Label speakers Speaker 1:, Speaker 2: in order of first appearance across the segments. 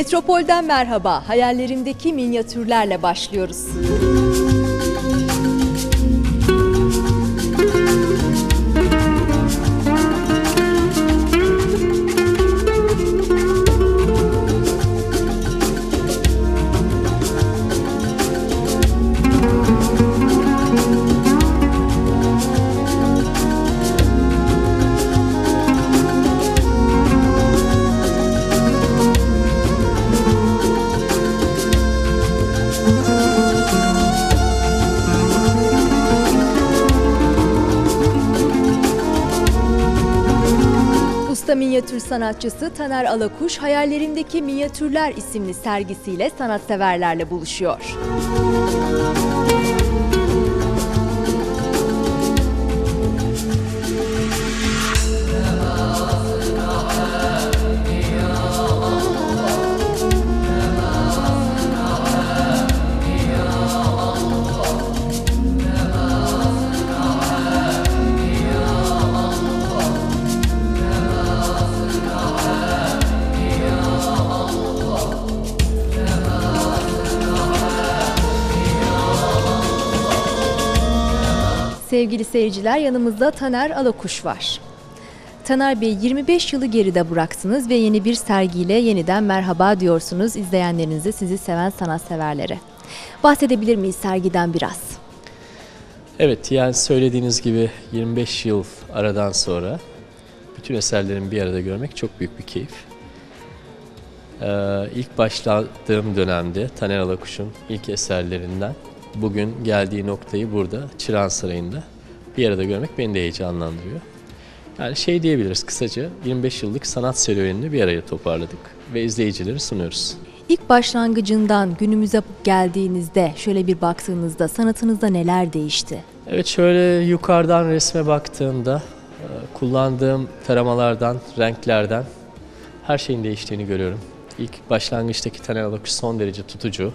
Speaker 1: Metropol'den merhaba. Hayallerimdeki minyatürlerle başlıyoruz. Minyatür sanatçısı Taner Alakuş, Hayallerimdeki Minyatürler isimli sergisiyle sanatseverlerle buluşuyor. Sevgili seyirciler yanımızda Taner Alakuş var. Taner Bey 25 yılı geride bıraktınız ve yeni bir sergiyle yeniden merhaba diyorsunuz izleyenlerinize, sizi seven sanatseverlere. Bahsedebilir miyiz sergiden biraz?
Speaker 2: Evet yani söylediğiniz gibi 25 yıl aradan sonra bütün eserlerimi bir arada görmek çok büyük bir keyif. Ee, ilk başladığım dönemde Taner Alakuş'un ilk eserlerinden bugün geldiği noktayı burada Çırağan Sarayı'nda bir arada görmek beni de heyecanlandırıyor. Yani şey diyebiliriz kısaca 25 yıllık sanat serüvenini bir araya toparladık ve izleyicileri sunuyoruz.
Speaker 1: İlk başlangıcından günümüze geldiğinizde şöyle bir baktığınızda sanatınızda neler değişti?
Speaker 2: Evet şöyle yukarıdan resme baktığımda e, kullandığım taramalardan, renklerden her şeyin değiştiğini görüyorum. İlk başlangıçtaki Taner Alakuş son derece tutucu,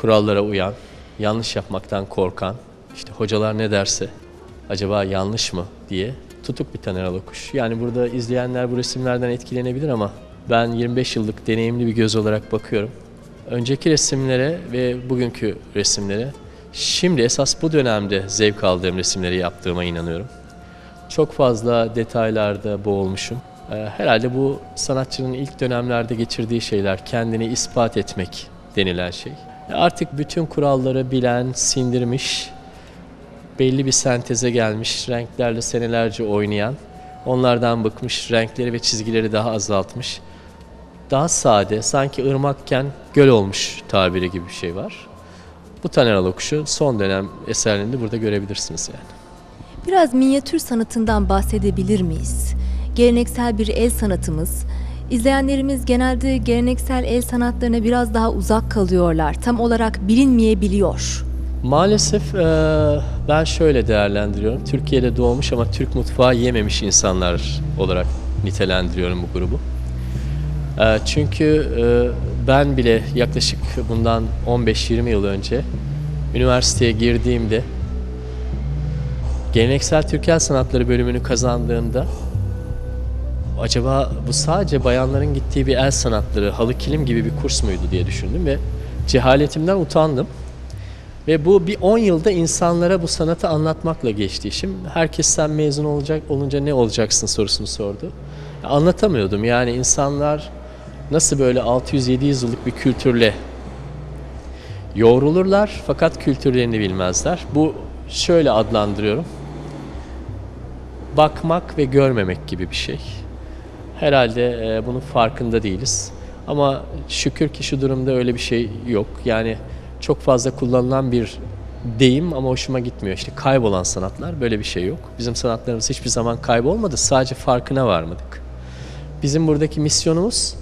Speaker 2: kurallara uyan, yanlış yapmaktan korkan, işte hocalar ne derse acaba yanlış mı diye tutuk bir Taner Alakuş. Yani burada izleyenler bu resimlerden etkilenebilir ama ben 25 yıllık deneyimli bir göz olarak bakıyorum. Önceki resimlere ve bugünkü resimlere şimdi esas bu dönemde zevk aldığım resimleri yaptığıma inanıyorum. Çok fazla detaylarda boğulmuşum. Ee, Herhalde bu sanatçının ilk dönemlerde geçirdiği şeyler kendini ispat etmek denilen şey. Artık bütün kuralları bilen, sindirmiş, belli bir senteze gelmiş, renklerle senelerce oynayan, onlardan bıkmış, renkleri ve çizgileri daha azaltmış. Daha sade, sanki ırmakken göl olmuş tabiri gibi bir şey var. Bu Taner Alokuş'u son dönem eserlerinde burada görebilirsiniz yani.
Speaker 1: Biraz minyatür sanatından bahsedebilir miyiz? Geleneksel bir el sanatımız. İzleyenlerimiz genelde geleneksel el sanatlarına biraz daha uzak kalıyorlar. Tam olarak bilinmeyebiliyor.
Speaker 2: Maalesef eee, ben şöyle değerlendiriyorum. Türkiye'de doğmuş ama Türk mutfağı yememiş insanlar olarak nitelendiriyorum bu grubu. Eee, Çünkü eee, ben bile yaklaşık bundan 15-20 yıl önce üniversiteye girdiğimde geleneksel Türkel sanatları bölümünü kazandığımda acaba bu sadece bayanların gittiği bir el sanatları, halı kilim gibi bir kurs muydu diye düşündüm ve cehaletimden utandım. Ve bu bir 10 yılda insanlara bu sanatı anlatmakla geçti işim. Herkes sen mezun olacak olunca ne olacaksın sorusunu sordu. Anlatamıyordum yani insanlar nasıl böyle 600-700 yıllık bir kültürle yoğrulurlar fakat kültürlerini bilmezler. Bu şöyle adlandırıyorum. Bakmak ve görmemek gibi bir şey. Herhalde e, bunun farkında değiliz. Ama şükür ki şu durumda öyle bir şey yok. Yani çok fazla kullanılan bir deyim ama hoşuma gitmiyor. İşte kaybolan sanatlar böyle bir şey yok. Bizim sanatlarımız hiçbir zaman kaybolmadı. Sadece farkına varmadık. Bizim buradaki misyonumuz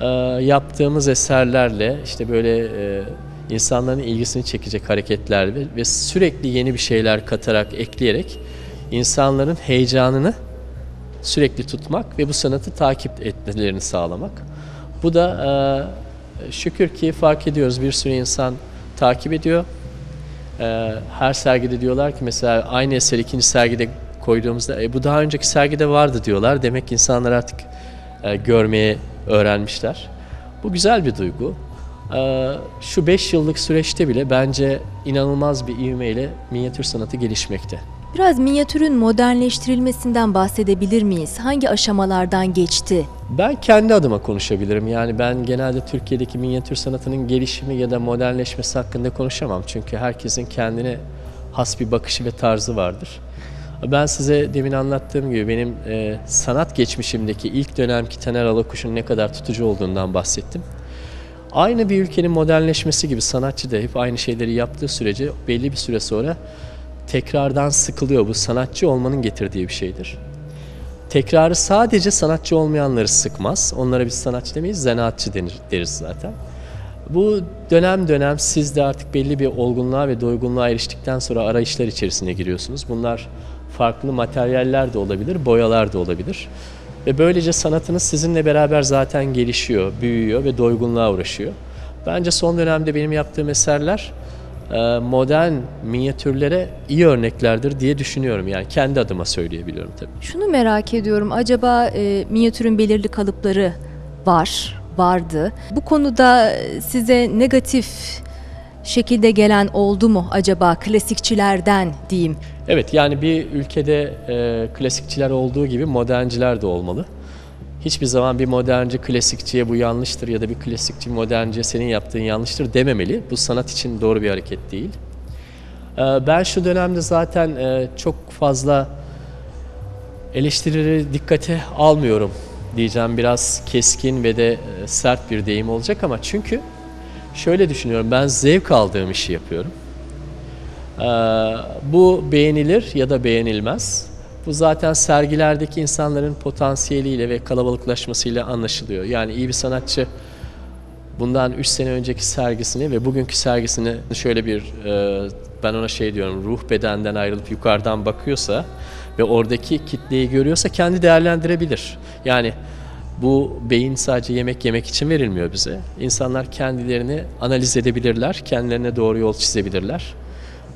Speaker 2: e, yaptığımız eserlerle işte böyle e, insanların ilgisini çekecek hareketler ve, ve sürekli yeni bir şeyler katarak, ekleyerek insanların heyecanını sürekli tutmak ve bu sanatı takip etmelerini sağlamak. Bu da e, şükür ki fark ediyoruz bir sürü insan takip ediyor. E, her sergide diyorlar ki mesela aynı eser ikinci sergide koyduğumuzda e, bu daha önceki sergide vardı diyorlar. Demek ki insanlar artık e, görmeye öğrenmişler. Bu güzel bir duygu. Ee, Şu 5 yıllık süreçte bile bence inanılmaz bir ivmeyle minyatür sanatı gelişmekte.
Speaker 1: Biraz minyatürün modernleştirilmesinden bahsedebilir miyiz? Hangi aşamalardan geçti?
Speaker 2: Ben kendi adıma konuşabilirim. Yani ben genelde Türkiye'deki minyatür sanatının gelişimi ya da modernleşmesi hakkında konuşamam. Çünkü herkesin kendine has bir bakışı ve tarzı vardır. Ben size demin anlattığım gibi benim e, sanat geçmişimdeki ilk dönemki Taner Alakuş'un ne kadar tutucu olduğundan bahsettim. Aynı bir ülkenin modernleşmesi gibi sanatçı da hep aynı şeyleri yaptığı sürece belli bir süre sonra tekrardan sıkılıyor. Bu sanatçı olmanın getirdiği bir şeydir. Tekrarı sadece sanatçı olmayanları sıkmaz. Onlara biz sanatçı demeyiz, zanaatçı denir, deriz zaten. Bu dönem dönem siz de artık belli bir olgunluğa ve doygunluğa eriştikten sonra arayışlar içerisine giriyorsunuz. Bunlar farklı materyaller de olabilir, boyalar da olabilir. Ve böylece sanatınız sizinle beraber zaten gelişiyor, büyüyor ve doygunluğa uğraşıyor. Bence son dönemde benim yaptığım eserler modern minyatürlere iyi örneklerdir diye düşünüyorum. Yani kendi adıma söyleyebiliyorum tabii.
Speaker 1: Şunu merak ediyorum. Acaba e, minyatürün belirli kalıpları var, vardı. Bu konuda e, size negatif şekilde gelen oldu mu acaba klasikçilerden diyeyim?
Speaker 2: Evet yani bir ülkede e, klasikçiler olduğu gibi modernciler de olmalı. Hiçbir zaman bir modernci klasikçiye bu yanlıştır ya da bir klasikçi modernciye senin yaptığın yanlıştır dememeli. Bu sanat için doğru bir hareket değil. E, ben şu dönemde zaten e, çok fazla eleştirileri dikkate almıyorum diyeceğim. Biraz keskin ve de e, sert bir deyim olacak ama çünkü şöyle düşünüyorum ben zevk aldığım işi yapıyorum. Ee, bu beğenilir ya da beğenilmez. Bu zaten sergilerdeki insanların potansiyeliyle ve kalabalıklaşmasıyla anlaşılıyor. Yani iyi bir sanatçı bundan 3 sene önceki sergisini ve bugünkü sergisini şöyle bir e, ben ona şey diyorum ruh bedenden ayrılıp yukarıdan bakıyorsa ve oradaki kitleyi görüyorsa kendi değerlendirebilir. Yani bu beyin sadece yemek yemek için verilmiyor bize. İnsanlar kendilerini analiz edebilirler, kendilerine doğru yol çizebilirler.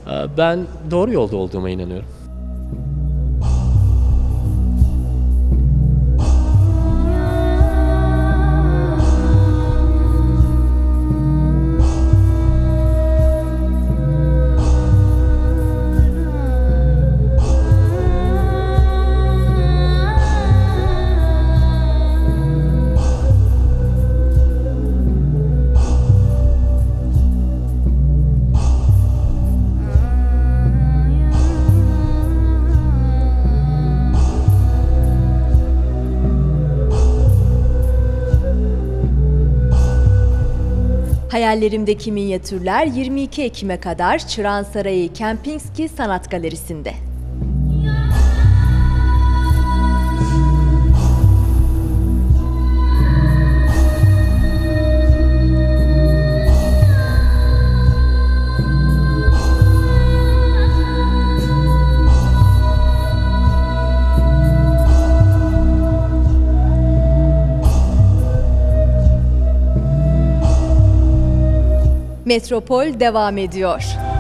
Speaker 2: Ee, Ben doğru yolda olduğuma inanıyorum.
Speaker 1: Hayallerimdeki minyatürler 22 Ekim'e kadar Çırağan Sarayı Kempinski Sanat Galerisi'nde. Metropol devam ediyor.